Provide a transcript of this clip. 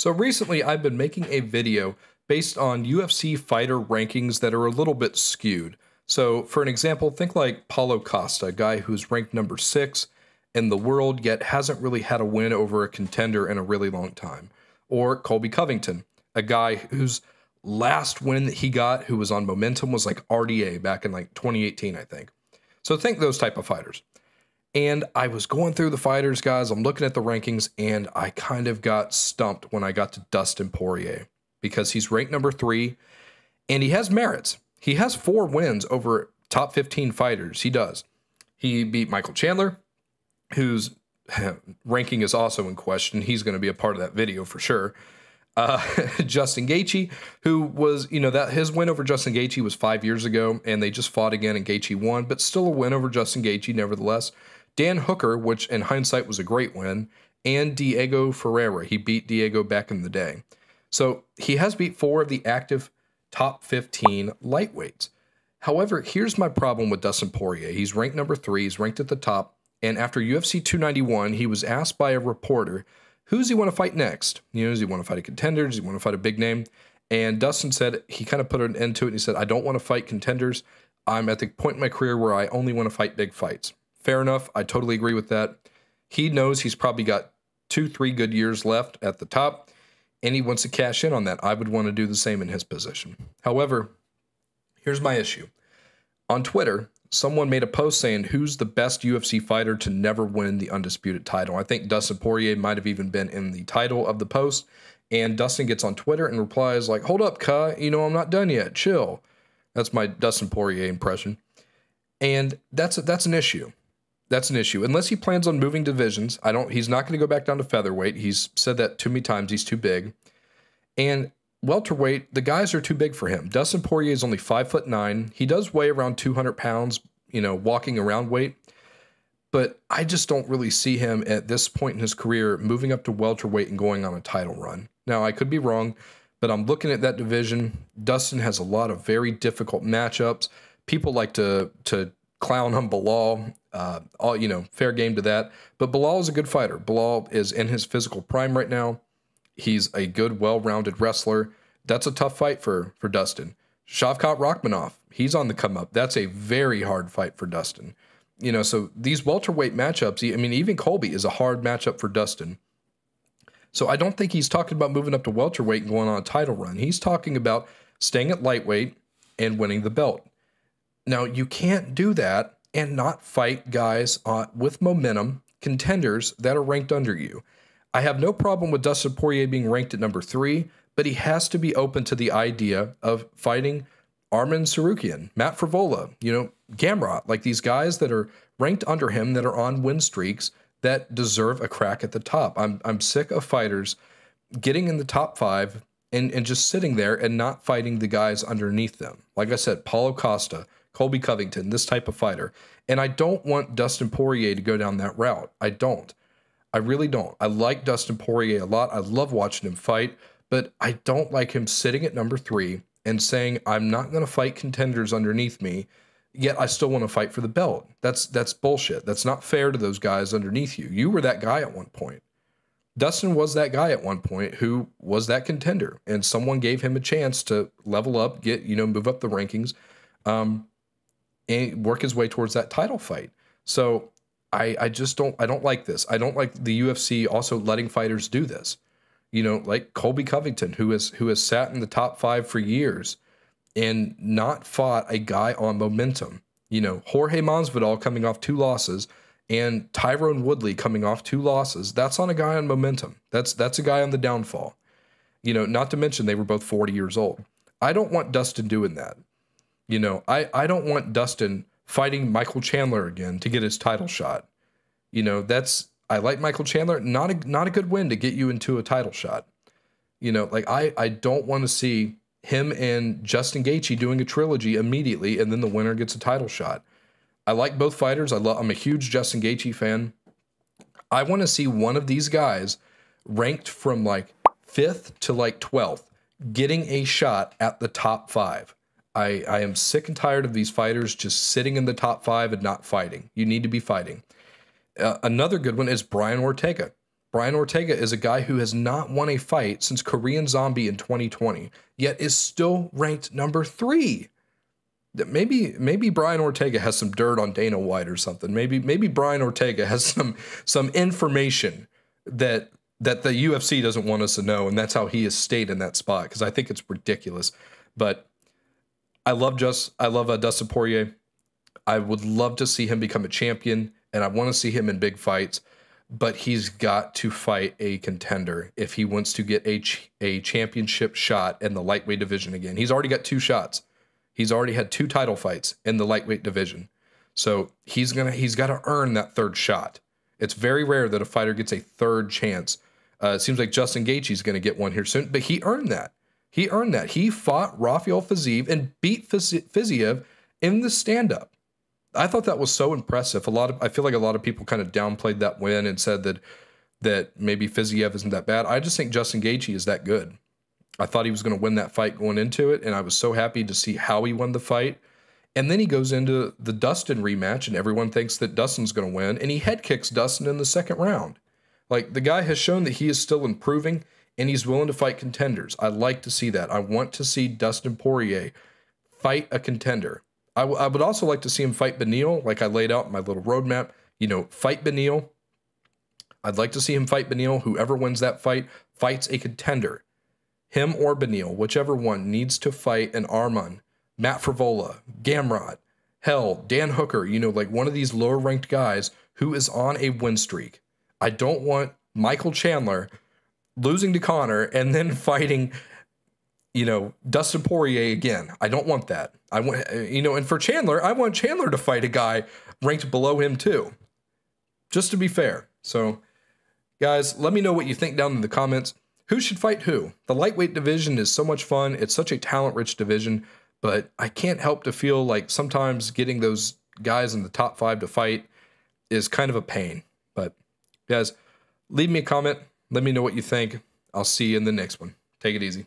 So recently, I've been making a video based on UFC fighter rankings that are a little bit skewed. So, for an example, think like Paulo Costa, a guy who's ranked number six in the world, yet hasn't really had a win over a contender in a really long time. Or Colby Covington, a guy whose last win that he got, who was on momentum, was like RDA back in like 2018, I think. So, think those type of fighters. And I was going through the fighters, guys. I'm looking at the rankings, and I kind of got stumped when I got to Dustin Poirier because he's ranked number three and he has merits. He has four wins over top 15 fighters. He does. He beat Michael Chandler, whose ranking is also in question. He's going to be a part of that video for sure. Uh, Justin Gaethje, who was, you know, that his win over Justin Gaethje was five years ago, and they just fought again, and Gaethje won, but still a win over Justin Gaethje, nevertheless. Dan Hooker, which in hindsight was a great win, and Diego Ferreira. He beat Diego back in the day. So he has beat four of the active top 15 lightweights. However, here's my problem with Dustin Poirier. He's ranked number three, he's ranked at the top. And after UFC 291, he was asked by a reporter, who's he want to fight next? You know, does he want to fight a contender? Does he want to fight a big name? And Dustin said he kind of put an end to it. And he said, I don't want to fight contenders. I'm at the point in my career where I only want to fight big fights. Fair enough. I totally agree with that. He knows he's probably got two, three good years left at the top, and he wants to cash in on that. I would want to do the same in his position. However, here's my issue. On Twitter, someone made a post saying who's the best UFC fighter to never win the undisputed title. I think Dustin Poirier might have even been in the title of the post. And Dustin gets on Twitter and replies like, "Hold up, Ka, you know I'm not done yet. Chill." That's my Dustin Poirier impression. And that's that's an issue that's an issue. Unless he plans on moving divisions, I don't. He's not going to go back down to featherweight. He's said that too many times. He's too big, and welterweight, the guys are too big for him. Dustin Poirier is only five foot nine. He does weigh around two hundred pounds. You know, walking around weight. But I just don't really see him at this point in his career moving up to welterweight and going on a title run. Now, I could be wrong, but I'm looking at that division. Dustin has a lot of very difficult matchups. People like to to clown on Belal. Uh, all you know, fair game to that. But Belal is a good fighter. Belal is in his physical prime right now. He's a good, well-rounded wrestler. That's a tough fight for for Dustin. Shavkat Rakhmonov, he's on the come up. That's a very hard fight for Dustin. You know, so these welterweight matchups. I mean, even Colby is a hard matchup for Dustin. So I don't think he's talking about moving up to welterweight and going on a title run. He's talking about staying at lightweight and winning the belt. Now, you can't do that and not fight guys uh, with momentum, contenders that are ranked under you. I have no problem with Dustin Poirier being ranked at number three, but he has to be open to the idea of fighting Arman Tsarukyan, Matt Frevola, you know, Gamrot, like these guys that are ranked under him that are on win streaks that deserve a crack at the top. I'm I'm sick of fighters getting in the top five and, and just sitting there and not fighting the guys underneath them. Like I said, Paulo Costa, Colby Covington, this type of fighter. And I don't want Dustin Poirier to go down that route. I don't. I really don't. I like Dustin Poirier a lot. I love watching him fight, but I don't like him sitting at number three and saying, I'm not going to fight contenders underneath me, yet I still want to fight for the belt. That's that's bullshit. That's not fair to those guys underneath you. You were that guy at one point. Dustin was that guy at one point who was that contender, and someone gave him a chance to level up, get you know, move up the rankings. Um, and work his way towards that title fight. So I I just don't I don't like this. I don't like the UFC also letting fighters do this. You know, like Colby Covington, who has who has sat in the top five for years and not fought a guy on momentum. You know, Jorge Masvidal coming off two losses and Tyron Woodley coming off two losses. That's on a guy on momentum. That's that's a guy on the downfall. You know, not to mention they were both 40 years old. I don't want Dustin doing that. You know, I, I don't want Dustin fighting Michael Chandler again to get his title shot. You know, that's I like Michael Chandler, not a not a good win to get you into a title shot. You know, like I I don't want to see him and Justin Gaethje doing a trilogy immediately and then the winner gets a title shot. I like both fighters. I love I'm a huge Justin Gaethje fan. I want to see one of these guys ranked from like 5th to like 12th getting a shot at the top 5. I, I am sick and tired of these fighters just sitting in the top five and not fighting. You need to be fighting. Uh, another good one is Brian Ortega. Brian Ortega is a guy who has not won a fight since Korean Zombie in 2020, yet is still ranked number three. Maybe maybe Brian Ortega has some dirt on Dana White or something. Maybe maybe Brian Ortega has some some information that that the UFC doesn't want us to know, and that's how he has stayed in that spot. Because I think it's ridiculous. But I love just I love uh, Dustin Poirier. I would love to see him become a champion, and I want to see him in big fights. But he's got to fight a contender if he wants to get a ch- a championship shot in the lightweight division again. He's already got two shots. He's already had two title fights in the lightweight division. So he's gonna he's got to earn that third shot. It's very rare that a fighter gets a third chance. Uh, it seems like Justin Gaethje's going to get one here soon, but he earned that. He earned that. He fought Rafael Fiziev and beat Fiziev in the stand-up. I thought that was so impressive. A lot of I feel like a lot of people kind of downplayed that win and said that that maybe Fiziev isn't that bad. I just think Justin Gaethje is that good. I thought he was going to win that fight going into it, and I was so happy to see how he won the fight. And then he goes into the Dustin rematch, and everyone thinks that Dustin's going to win, and he head kicks Dustin in the second round. Like the guy has shown that he is still improving, and he's willing to fight contenders. I like to see that. I want to see Dustin Poirier fight a contender. I, would also like to see him fight Beneil, like I laid out my little roadmap. You know, fight Beneil. I'd like to see him fight Beneil. Whoever wins that fight fights a contender him or Beneil, whichever one, needs to fight an Arman, Matt Frevola, Gamrot, hell, Dan Hooker, you know, like one of these lower ranked guys who is on a win streak. I don't want Michael Chandler losing to Conor, and then fighting, you know, Dustin Poirier again. I don't want that. I want, you know, and for Chandler, I want Chandler to fight a guy ranked below him too, just to be fair. So, guys, let me know what you think down in the comments who should fight who? The lightweight division is so much fun. It's such a talent rich division, but I can't help to feel like sometimes getting those guys in the top five to fight is kind of a pain. But guys, leave me a comment. Let me know what you think. I'll see you in the next one. Take it easy.